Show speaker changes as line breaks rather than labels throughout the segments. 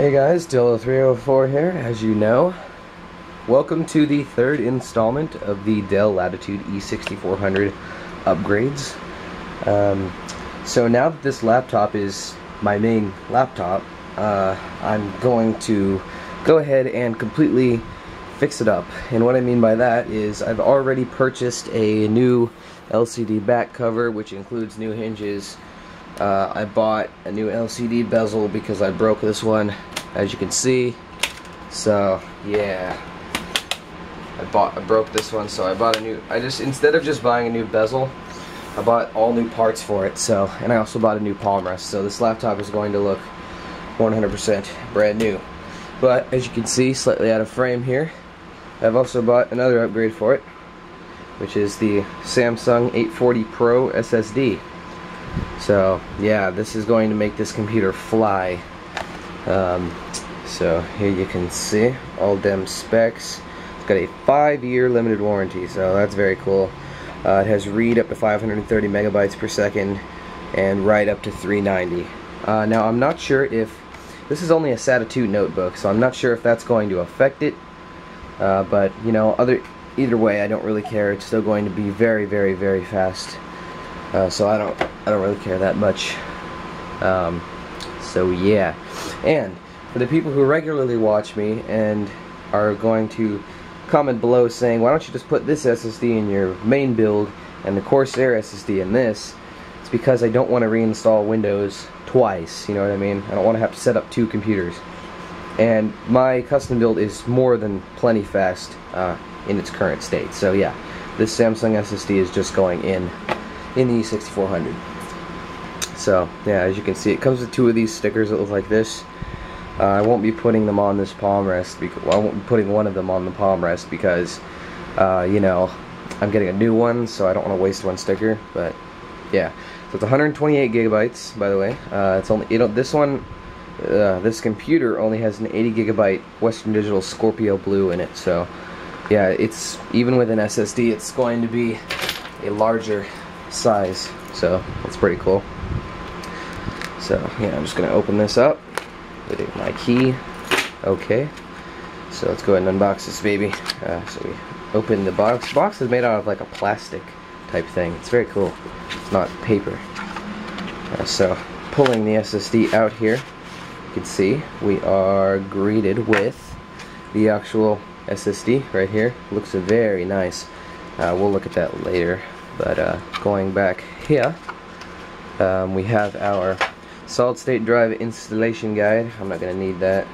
Hey guys, Dell0304 here, as you know. Welcome to the third installment of the Dell Latitude E6400 upgrades. Um, so now that this laptop is my main laptop, uh, I'm going to go ahead and completely fix it up. And what I mean by that is I've already purchased a new LCD back cover, which includes new hinges, uh, I bought a new LCD bezel because I broke this one, as you can see. So, yeah. I bought, I broke this one, so I bought a new, I just, instead of just buying a new bezel, I bought all new parts for it, so, and I also bought a new palm rest, so this laptop is going to look 100% brand new. But, as you can see, slightly out of frame here. I've also bought another upgrade for it, which is the Samsung 840 Pro SSD. So yeah, this is going to make this computer fly. Um, so here you can see all them specs. It's got a five-year limited warranty, so that's very cool. Uh, it has read up to 530 megabytes per second and write up to 390. Uh, now I'm not sure if this is only a SATA 2 notebook, so I'm not sure if that's going to affect it. Uh, but you know, other either way, I don't really care. It's still going to be very, very, very fast. Uh, so I don't I don't really care that much. Um, so yeah, and for the people who regularly watch me and are going to comment below saying, why don't you just put this SSD in your main build and the Corsair SSD in this, it's because I don't want to reinstall Windows twice, you know what I mean? I don't want to have to set up two computers. And my custom build is more than plenty fast uh, in its current state. So yeah, this Samsung SSD is just going in in the E6400. So, yeah, as you can see, it comes with two of these stickers that look like this. Uh, I won't be putting them on this palm rest, because, well, I won't be putting one of them on the palm rest because, uh, you know, I'm getting a new one, so I don't want to waste one sticker, but, yeah. So it's 128 gigabytes, by the way. Uh, it's only, you know, this one, uh, this computer only has an 80 gigabyte Western Digital Scorpio Blue in it, so, yeah, it's, even with an SSD, it's going to be a larger size, so that's pretty cool. So yeah, I'm just gonna open this up with my key. Okay, so let's go ahead and unbox this baby. Uh, so we open the box. The box is made out of like a plastic type thing. It's very cool. It's not paper. Uh, so pulling the SSD out here, you can see we are greeted with the actual SSD right here. Looks very nice. Uh, we'll look at that later. But uh, going back here, um, we have our solid state drive installation guide. I'm not gonna need that,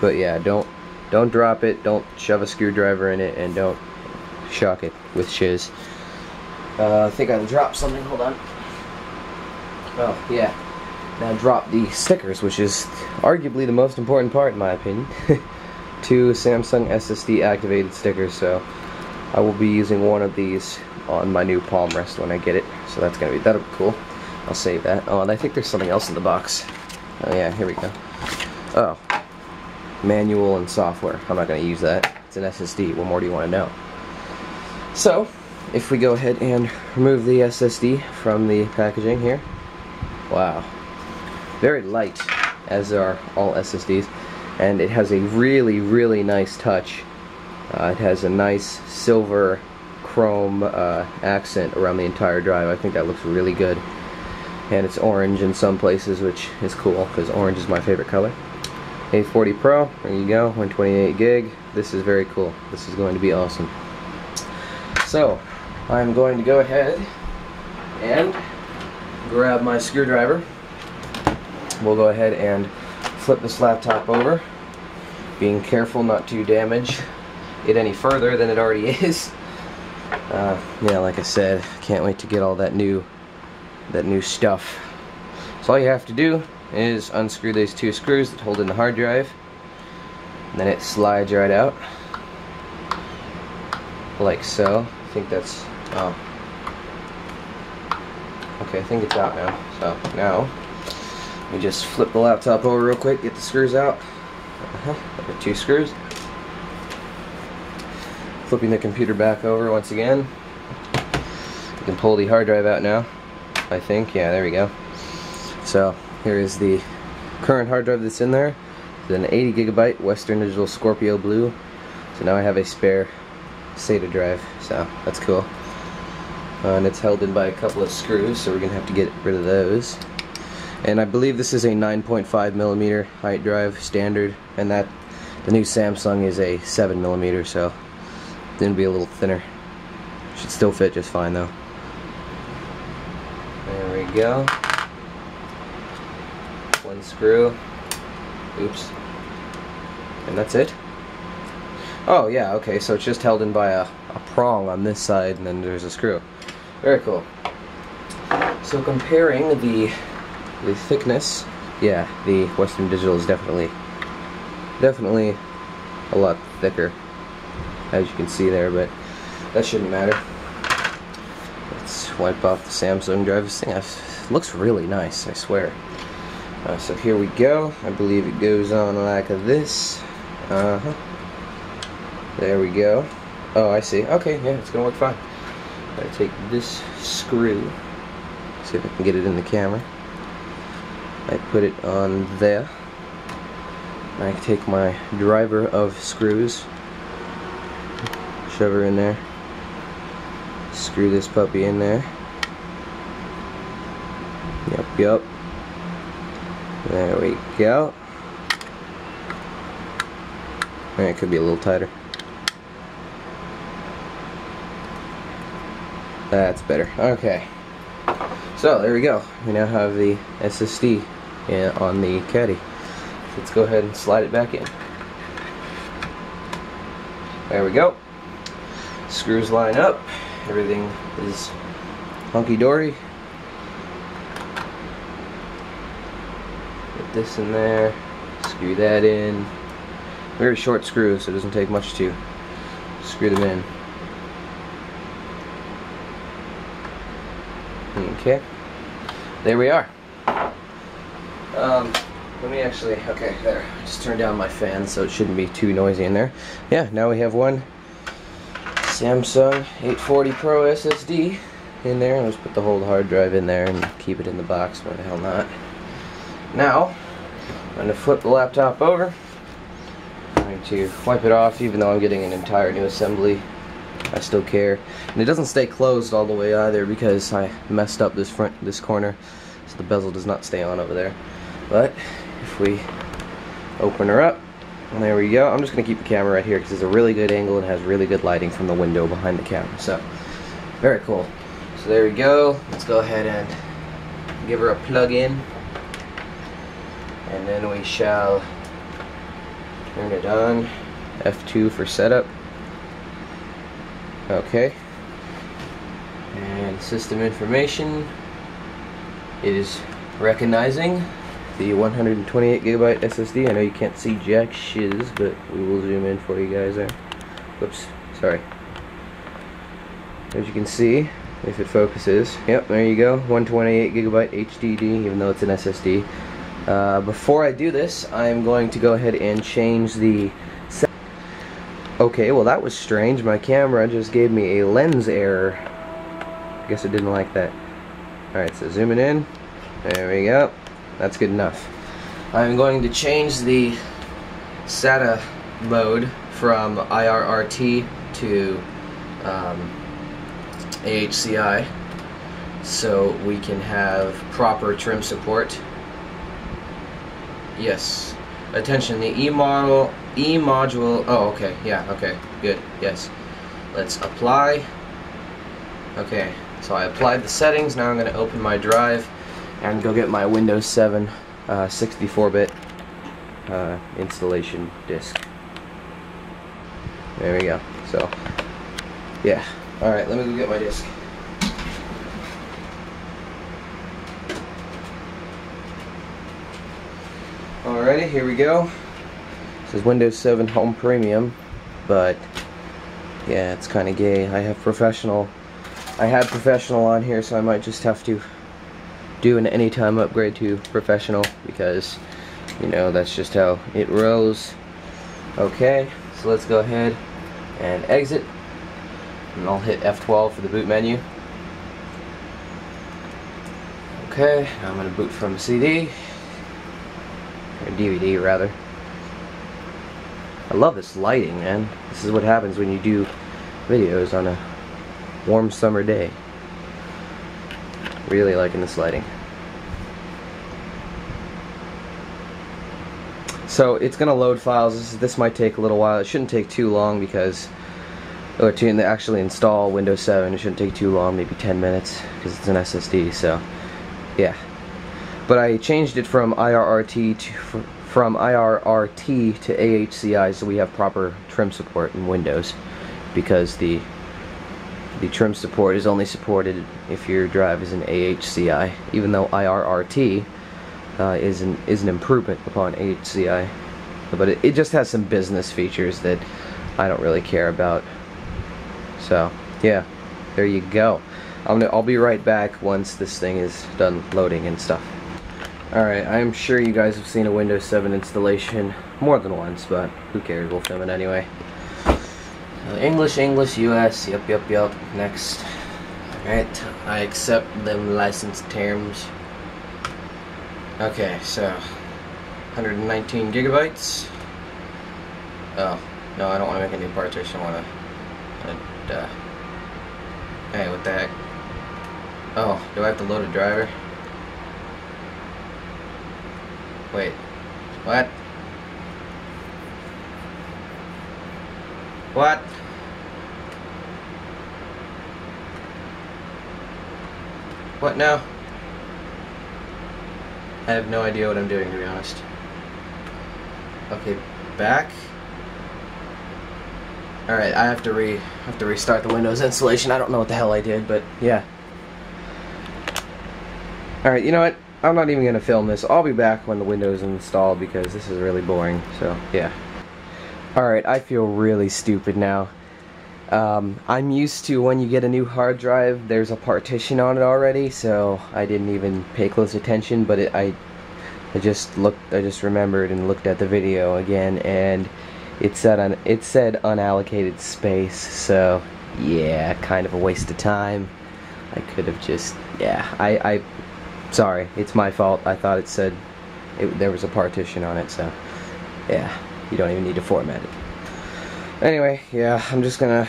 but yeah, don't don't drop it. Don't shove a screwdriver in it, and don't shock it with shiz. Uh, I think I dropped something. Hold on. Oh yeah. Now drop the stickers, which is arguably the most important part in my opinion. Two Samsung SSD activated stickers. So I will be using one of these on my new palm rest when I get it. So that's gonna be that'll be cool. I'll save that. Oh, and I think there's something else in the box. Oh yeah, here we go. Oh, manual and software. I'm not gonna use that. It's an SSD. What more do you want to know? So, if we go ahead and remove the SSD from the packaging here, wow, very light, as are all SSDs, and it has a really, really nice touch. Uh, it has a nice silver chrome uh, accent around the entire drive. I think that looks really good. And it's orange in some places, which is cool, because orange is my favorite color. 840 Pro, there you go, 128 gig. This is very cool. This is going to be awesome. So, I'm going to go ahead and grab my screwdriver. We'll go ahead and flip this laptop over, being careful not to damage it any further than it already is uh, yeah, like I said, can't wait to get all that new, that new stuff. So all you have to do is unscrew these two screws that hold in the hard drive, and then it slides right out, like so. I think that's, oh. Okay, I think it's out now. So now, we just flip the laptop over real quick, get the screws out. Uh -huh. two screws flipping the computer back over once again. You can pull the hard drive out now, I think. Yeah, there we go. So here is the current hard drive that's in there. It's an 80 gigabyte Western Digital Scorpio Blue. So now I have a spare SATA drive, so that's cool. Uh, and it's held in by a couple of screws, so we're gonna have to get rid of those. And I believe this is a 9.5 millimeter height drive standard, and that the new Samsung is a 7 millimeter, so gonna be a little thinner. Should still fit just fine though. There we go. One screw. Oops. And that's it. Oh yeah, okay, so it's just held in by a, a prong on this side and then there's a screw. Very cool. So comparing the the thickness, yeah, the Western Digital is definitely definitely a lot thicker as you can see there, but that shouldn't matter. Let's wipe off the Samsung drive. This thing looks really nice, I swear. Uh, so here we go. I believe it goes on like this. Uh-huh. There we go. Oh, I see. Okay, yeah, it's gonna work fine. I take this screw. See if I can get it in the camera. I put it on there. I take my driver of screws, in there, screw this puppy in there. Yep, yep. There we go. It could be a little tighter. That's better. Okay. So there we go. We now have the SSD on the caddy. Let's go ahead and slide it back in. There we go. Screws line up. Everything is hunky-dory. Put this in there. Screw that in. Very short screws, so it doesn't take much to screw them in. Okay, there we are. Um, let me actually, okay, there. Just turn down my fan so it shouldn't be too noisy in there. Yeah, now we have one Samsung 840 Pro SSD in there. Let's put the whole hard drive in there and keep it in the box. Why the hell not? Now, I'm going to flip the laptop over. I'm going to wipe it off even though I'm getting an entire new assembly I still care. And it doesn't stay closed all the way either because I messed up this front, this corner, so the bezel does not stay on over there. But if we open her up, there we go. I'm just going to keep the camera right here because it's a really good angle and has really good lighting from the window behind the camera. So, very cool. So there we go. Let's go ahead and give her a plug in. And then we shall turn it on. F2 for setup. Okay. And system information is recognizing the 128 gigabyte SSD. I know you can't see jack shiz, but we will zoom in for you guys there. Whoops, sorry. As you can see, if it focuses, yep, there you go, 128 gigabyte HDD, even though it's an SSD. Uh, before I do this, I'm going to go ahead and change the Okay, well that was strange. My camera just gave me a lens error. I guess it didn't like that. Alright, so zooming in. There we go. That's good enough. I'm going to change the SATA mode from IRRT to um, AHCI so we can have proper trim support. Yes. Attention, the E model E module. Oh, okay. Yeah, okay. Good. Yes. Let's apply. Okay. So I applied the settings. Now I'm going to open my drive and go get my Windows 7 uh, 64-bit uh, installation disk. There we go. So, yeah. Alright, let me go get my disk. Alrighty, here we go. This is Windows 7 Home Premium, but yeah, it's kind of gay. I have professional. I had professional on here, so I might just have to do an anytime upgrade to professional because you know that's just how it rolls. Okay, so let's go ahead and exit, and I'll hit F12 for the boot menu. Okay, I'm gonna boot from a CD or DVD rather. I love this lighting, man. This is what happens when you do videos on a warm summer day. Really liking this lighting. So it's gonna load files. This, this might take a little while. It shouldn't take too long because, or to actually install Windows 7, it shouldn't take too long, maybe 10 minutes, because it's an SSD. So, yeah. But I changed it from IRRT to from IRRT to AHCI, so we have proper trim support in Windows, because the the trim support is only supported if your drive is an AHCI, even though IRRT uh, is an is an improvement upon HCI, but it, it just has some business features that I don't really care about. So yeah, there you go. I'm gonna, I'll be right back once this thing is done loading and stuff. Alright, I'm sure you guys have seen a Windows 7 installation more than once, but who cares, we'll film it anyway. English, English, US, yep, yep, yep, next. Alright, I accept them license terms. Okay, so 119 gigabytes. Oh, no, I don't want to make a new partition. I want to. Uh, hey, what the heck? Oh, do I have to load a driver? Wait, what? What? What now? I have no idea what I'm doing, to be honest. Okay, back. Alright, I have to re have to restart the Windows installation. I don't know what the hell I did, but yeah. Alright, you know what? I'm not even gonna film this. I'll be back when the Windows is installed because this is really boring, so yeah. Alright, I feel really stupid now. Um, I'm used to when you get a new hard drive, there's a partition on it already, so I didn't even pay close attention, but it, I, I just looked, I just remembered and looked at the video again, and it said un, it said unallocated space, so yeah, kind of a waste of time. I could have just, yeah, I, I, sorry, it's my fault. I thought it said it, there was a partition on it, so yeah, you don't even need to format it. Anyway, yeah, I'm just gonna,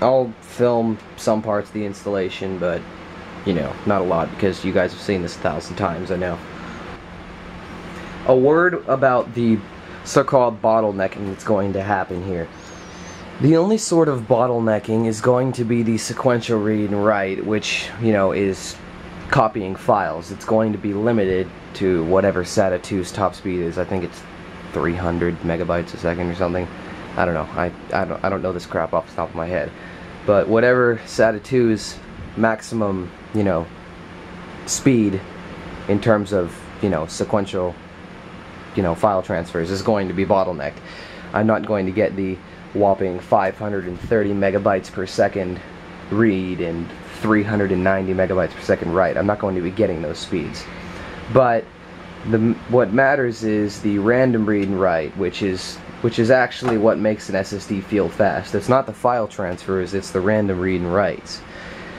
I'll film some parts of the installation, but, you know, not a lot, because you guys have seen this a thousand times, I know. A word about the so-called bottlenecking that's going to happen here. The only sort of bottlenecking is going to be the sequential read and write, which, you know, is copying files. It's going to be limited to whatever SATA 2's top speed is. I think it's 300 megabytes a second or something. I don't know. I, I, don't, I don't know this crap off the top of my head. But whatever SATA 2's maximum, you know, speed in terms of, you know, sequential, you know, file transfers is going to be bottlenecked. I'm not going to get the whopping 530 megabytes per second read and 390 megabytes per second write. I'm not going to be getting those speeds. But the what matters is the random read and write, which is which is actually what makes an SSD feel fast. It's not the file transfers, it's the random read and writes.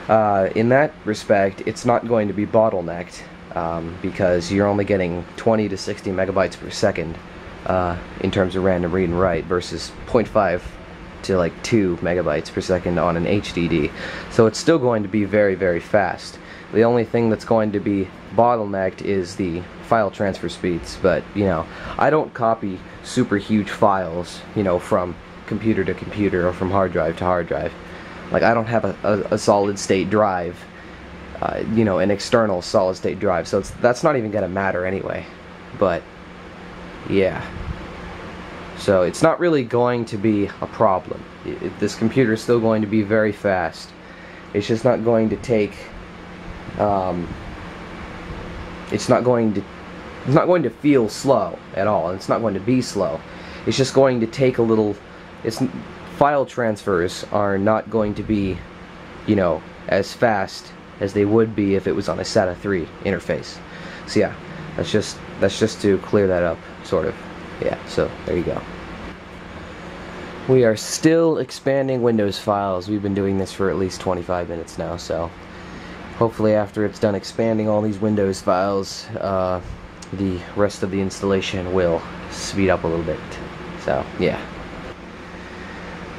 Uh, in that respect, it's not going to be bottlenecked um, because you're only getting 20 to 60 megabytes per second uh, in terms of random read and write versus 0.5 to like 2 megabytes per second on an HDD. So it's still going to be very, very fast. The only thing that's going to be bottlenecked is the file transfer speeds, but you know, I don't copy super huge files, you know, from computer to computer or from hard drive to hard drive. Like I don't have a, a, a solid state drive, uh, you know, an external solid state drive, so that's not even gonna matter anyway. But yeah, so it's not really going to be a problem. It, this computer is still going to be very fast. It's just not going to take um, it's not going to it's not going to feel slow at all it's not going to be slow. It's just going to take a little it's file transfers are not going to be you know as fast as they would be if it was on a SATA 3 interface. So yeah that's just that's just to clear that up sort of. Yeah so there you go. We are still expanding Windows files. We've been doing this for at least 25 minutes now so hopefully after it's done expanding all these Windows files uh, the rest of the installation will speed up a little bit so yeah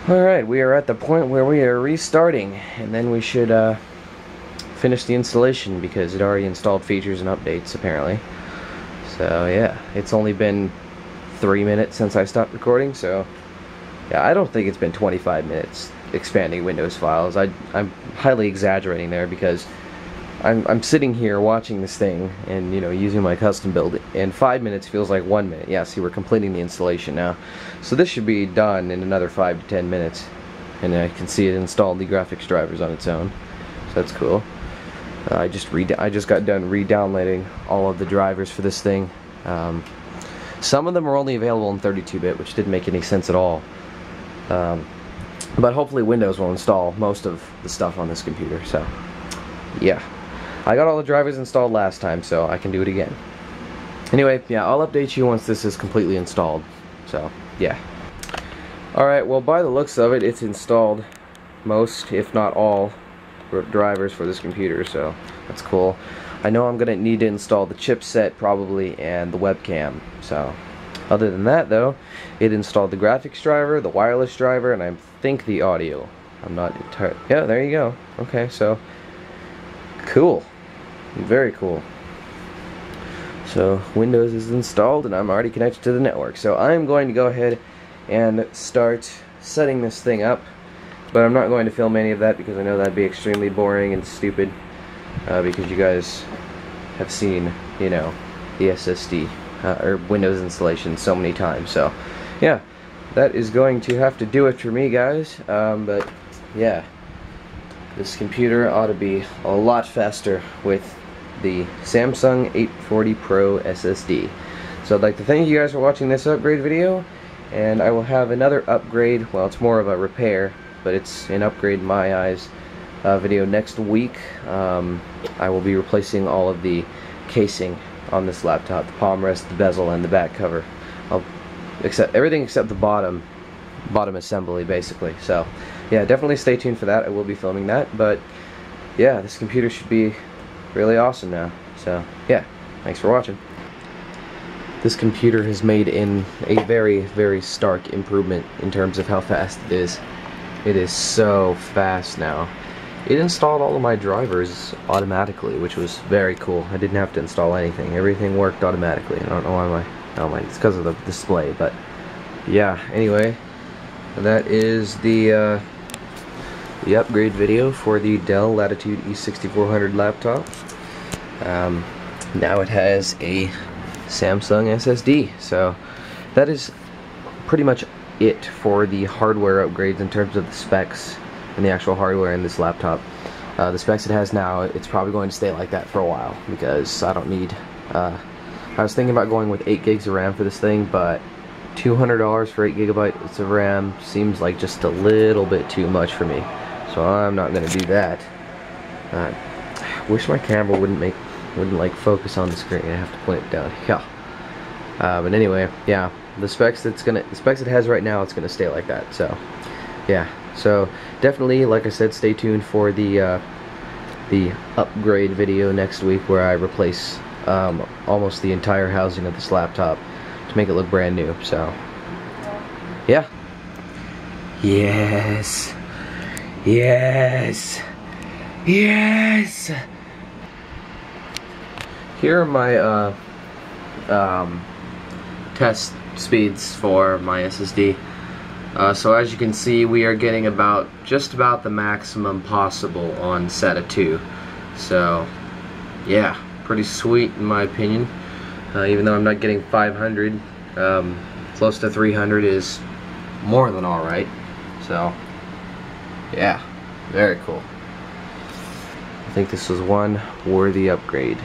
Alright, we are at the point where we are restarting, and then we should uh, finish the installation because it already installed features and updates apparently. So yeah, it's only been three minutes since I stopped recording, so yeah, I don't think it's been 25 minutes expanding Windows files. I, I'm highly exaggerating there because I'm, I'm sitting here watching this thing and you know using my custom build and five minutes feels like one minute. Yeah see we're completing the installation now. So this should be done in another five to ten minutes and I can see it installed the graphics drivers on its own. So that's cool. Uh, I just re I just got done re-downloading all of the drivers for this thing. Um, some of them are only available in 32-bit which didn't make any sense at all. Um, but hopefully Windows will install most of the stuff on this computer so yeah I got all the drivers installed last time, so I can do it again. Anyway, yeah, I'll update you once this is completely installed. So, yeah. Alright, well, by the looks of it, it's installed most, if not all, drivers for this computer, so that's cool. I know I'm going to need to install the chipset, probably, and the webcam, so... Other than that, though, it installed the graphics driver, the wireless driver, and I think the audio. I'm not entirely... Yeah, there you go. Okay, so... Cool. Very cool. So Windows is installed and I'm already connected to the network. So I'm going to go ahead and start setting this thing up. But I'm not going to film any of that because I know that'd be extremely boring and stupid. Uh, because you guys have seen, you know, the SSD uh, or Windows installation so many times. So, yeah, that is going to have to do it for me, guys. Um, but, yeah, this computer ought to be a lot faster with the Samsung 840 Pro SSD. So I'd like to thank you guys for watching this upgrade video, and I will have another upgrade, well it's more of a repair, but it's an upgrade in my eyes, uh, video next week. Um, I will be replacing all of the casing on this laptop, the palm rest, the bezel, and the back cover. I'll accept everything except the bottom, bottom assembly basically. So yeah, definitely stay tuned for that. I will be filming that, but yeah, this computer should be really awesome now. So, yeah, thanks for watching. This computer has made in a very, very stark improvement in terms of how fast it is. It is so fast now. It installed all of my drivers automatically, which was very cool. I didn't have to install anything. Everything worked automatically. I don't know why my... Oh my, it's because of the display, but... Yeah, anyway. That is the, uh, the upgrade video for the Dell Latitude E6400 laptop. Um, now it has a Samsung SSD, so that is pretty much it for the hardware upgrades in terms of the specs and the actual hardware in this laptop. Uh, the specs it has now, it's probably going to stay like that for a while because I don't need. Uh, I was thinking about going with 8 gigs of RAM for this thing, but $200 for 8 gigabytes of RAM seems like just a little bit too much for me so I'm not gonna do that. Uh, wish my camera wouldn't make wouldn't like focus on the screen. I have to point it down. Yeah. Uh, but anyway, yeah, the specs that's gonna the specs it has right now, it's gonna stay like that. So, yeah. So definitely, like I said, stay tuned for the uh, the upgrade video next week where I replace um, almost the entire housing of this laptop to make it look brand new. So, yeah. Yes. Yes. Yes. Here are my uh, um, test speeds for my SSD. Uh, so as you can see, we are getting about just about the maximum possible on SATA 2. So, yeah, pretty sweet in my opinion. Uh, even though I'm not getting 500, um, close to 300 is more than alright. So, yeah, very cool. I think this was one worthy upgrade.